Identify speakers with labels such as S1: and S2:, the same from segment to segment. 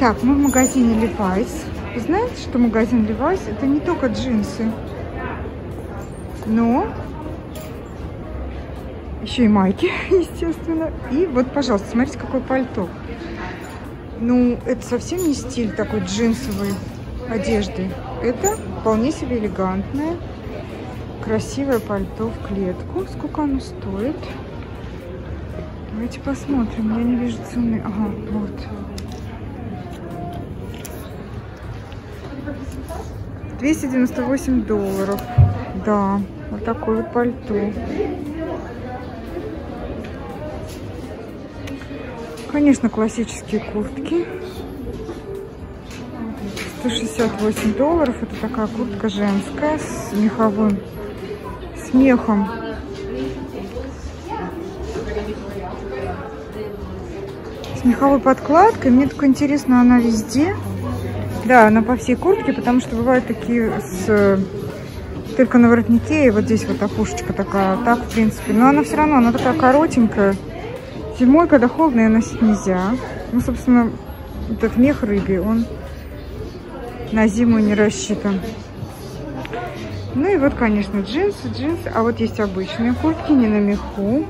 S1: Так, мы в магазине Levi's. Вы знаете, что магазин Levi's это не только джинсы, но еще и майки, естественно. И вот, пожалуйста, смотрите, какое пальто. Ну, это совсем не стиль такой джинсовой одежды. Это вполне себе элегантное, красивое пальто в клетку. Сколько оно стоит? Давайте посмотрим. Я не вижу цены. Ага, вот. Двести девяносто восемь долларов. Да, вот такое вот пальто. Конечно, классические куртки. 168 долларов. Это такая куртка женская с меховым смехом. С меховой подкладкой. Мне только интересно, она везде. Да, она по всей куртке, потому что бывают такие с только на воротнике, и вот здесь вот окушечка такая. Так, в принципе. Но она все равно, она такая коротенькая. Зимой, когда холодно, ее носить нельзя. Ну, собственно, этот мех рыбий, он на зиму не рассчитан. Ну и вот, конечно, джинсы, джинсы. А вот есть обычные куртки, не на меху.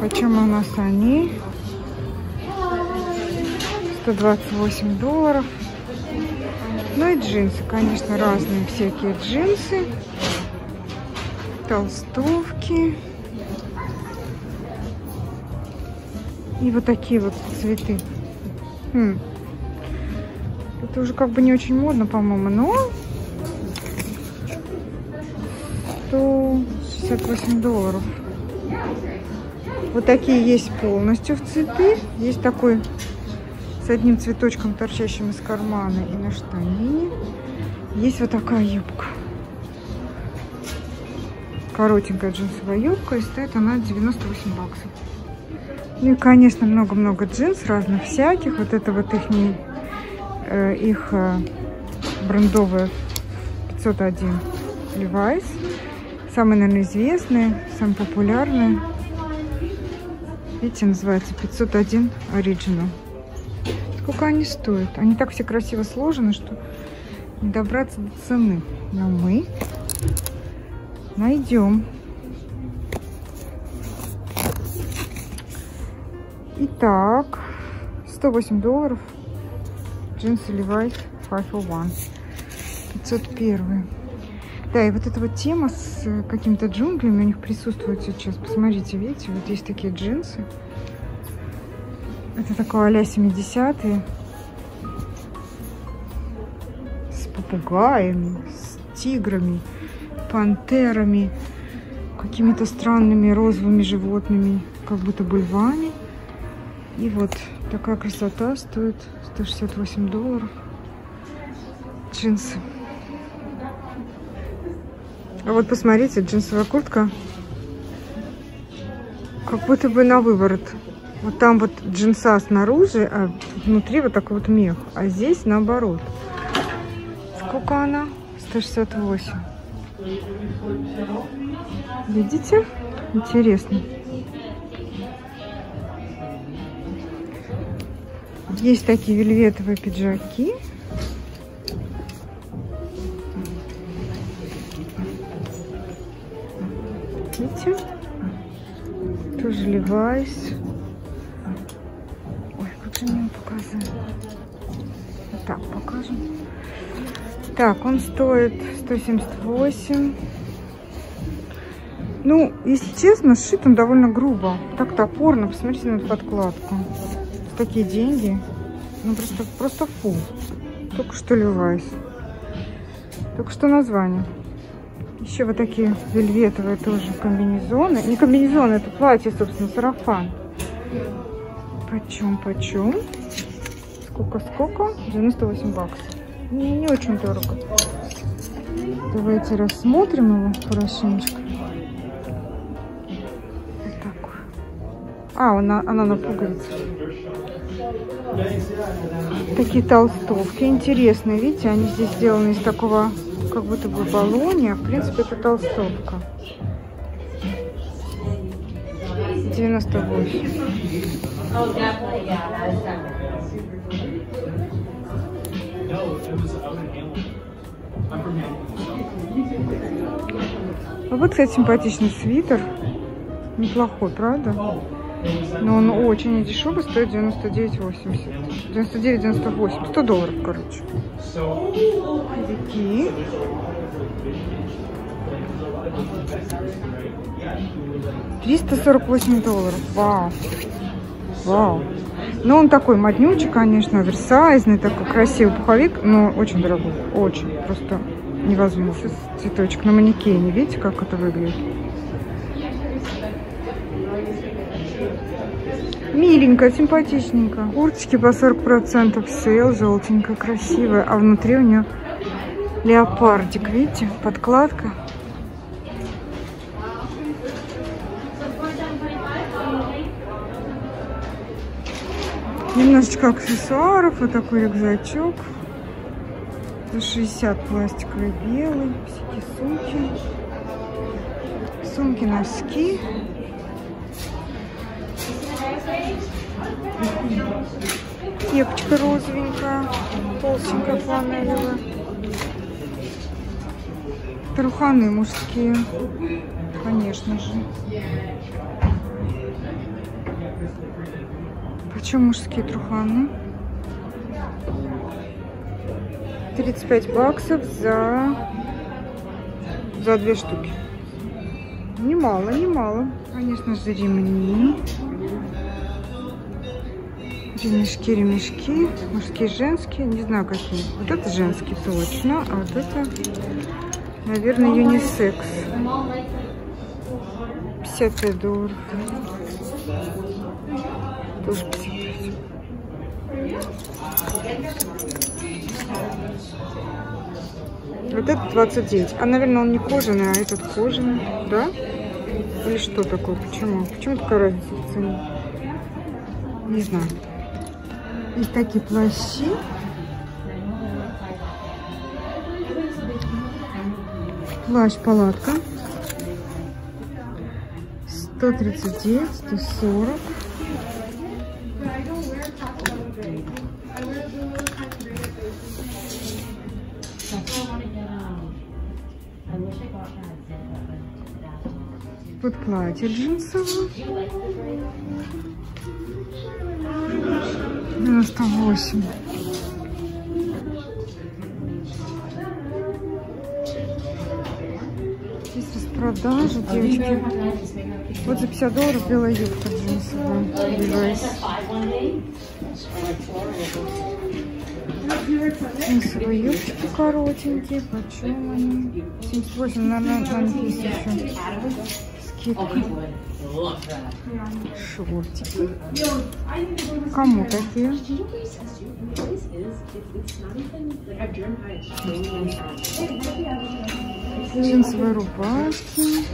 S1: Почем у нас они? 128 долларов. Ну и джинсы, конечно, разные всякие джинсы. Толстовки. И вот такие вот цветы. Хм. Это уже как бы не очень модно, по-моему, но 168 долларов. Вот такие есть полностью в цветы. Есть такой с одним цветочком, торчащим из кармана и на штанине. Есть вот такая юбка. Коротенькая джинсовая юбка. И стоит она 98 баксов. Ну и, конечно, много-много джинс разных всяких. Вот это вот их, э, их э, брендовая 501 Levi's. Самые, наверное, известные, самые популярные. Видите, называется 501 Original. Сколько они стоят? Они так все красиво сложены, что не добраться до цены. Но мы найдем. Итак, 108 долларов. Джинсы Levi's 501. 501. Да, и вот эта вот тема с какими-то джунглями у них присутствует сейчас. Посмотрите, видите, вот есть такие джинсы. Это такое а-ля 70-е. С попугаями, с тиграми, пантерами, какими-то странными розовыми животными, как будто бы львами. И вот такая красота стоит 168 долларов. Джинсы. А вот посмотрите, джинсовая куртка как будто бы на выворот. Вот там вот джинса снаружи, а внутри вот такой вот мех. А здесь наоборот. Сколько она? 168. Видите? Интересно. Есть такие вельветовые пиджаки. Видите? Тоже Levi's. Так, покажем. Так, он стоит 178. Ну, если честно, сшит он довольно грубо. Так топорно. Посмотрите на эту подкладку такие деньги. Ну, просто, просто фу. Только что Levi's. Только что название. Еще вот такие вельветовые тоже комбинезоны. Не комбинезоны, это платье, собственно, сарафан. Почем, почем? Сколько-сколько? 98 баксов. Не, не очень дорого. Давайте рассмотрим его хорошенечко. Вот так. А, она, она на пуговицах. Такие толстовки интересные. Видите, они здесь сделаны из такого, как будто бы баллония. В принципе, это толстовка. 98. А вот, кстати, симпатичный свитер. Неплохой, правда? Но он очень дешевый, стоит 99,80. 99,98. 100 долларов, короче. Парики. Триста сорок восемь долларов. Вау. Вау. Ну, он такой моднючий, конечно, оверсайзный, такой красивый пуховик, но очень дорогой. Очень. Просто невозможно. Цветочек на манекене. Видите, как это выглядит? Миленько, симпатичненько. Курточки по 40% sale, желтенькая, красивая. А внутри у нее леопардик, видите, подкладка. Немножечко аксессуаров, вот такой рюкзачок. За 60 пластиковый белый, всякие сумки. Сумки, носки. Кепочка розовенькая, толстенькая, фланелевая. Труханы мужские, конечно же. Почему мужские труханы? 35 баксов за за две штуки. Немало, немало. Конечно же, ремни. Ремешки, ремешки. Мужские, женские. Не знаю, какие. Вот это женский точно. А вот это, наверное, юнисекс. 55 долларов. 55. Вот этот 29. А, наверное, он не кожаный, а этот кожаный. Да? Или что такое? Почему? Почему такая разница в цене? Не знаю. Есть такие плащи. Плащ-палатка. 139, 140. Под платье джинсовое. 98. Здесь распродажа, девочки. Вот за 50 долларов белая юбка джинсовая. Levi's. Джинсовые юбки коротенькие. Почем они? 78, наверное, на них есть еще Шортики. Кому такие? Джинсовые рубашки.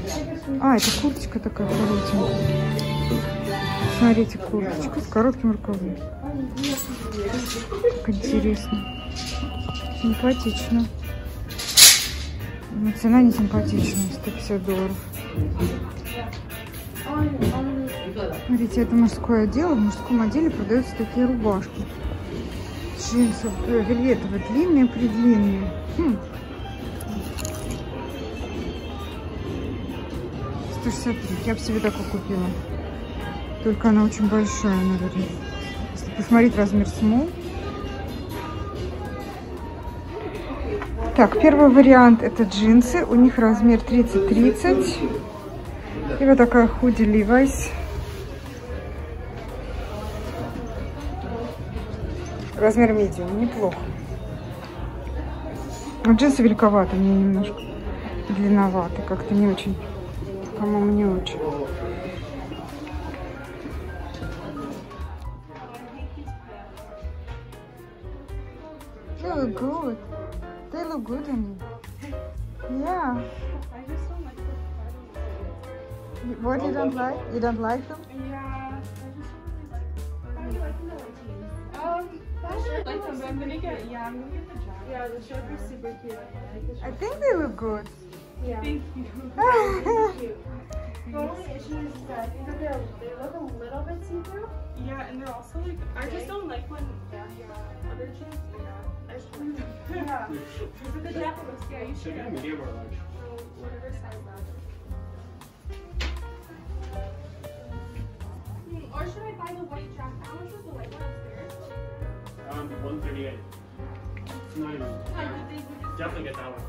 S1: А, это курточка такая коротенькая. Смотрите, курточка с коротким рукавом. Как интересно. Симпатично. Но цена не симпатичная. 150 долларов. Смотрите, это мужское отдел. В мужском отделе продаются такие рубашки. Джинсов, э, вельветовые, длинные, предлинные. Хм. 163. Я бы себе такую купила. Только она очень большая, наверное. Если посмотреть размер small. Так, первый вариант это джинсы. У них размер 30-30. И вот такая худи Levi's. Размер медиум, неплохо. Но джинсы великоваты, мне немножко длинноваты, как-то не очень, по-моему, не очень. They look good. They look good on you. Yeah. What you don't like? You don't like them?
S2: Yeah, do you like them um, I yeah, I'm gonna get the jacket. Yeah, the shirt is super cute. I, like
S1: I think they look good. Yeah.
S2: Thank you. the only issue is that they look a little bit see-through.
S3: Yeah, and they're also like, I just don't like when yeah, uh, yeah. other chicks, uh, yeah. I should,
S2: yeah.
S3: but the jacket yeah, you should.
S4: Should
S3: whatever size large. Where should I buy the white jacket? How much was the white one upstairs?
S4: Um, 138. Definitely get that one.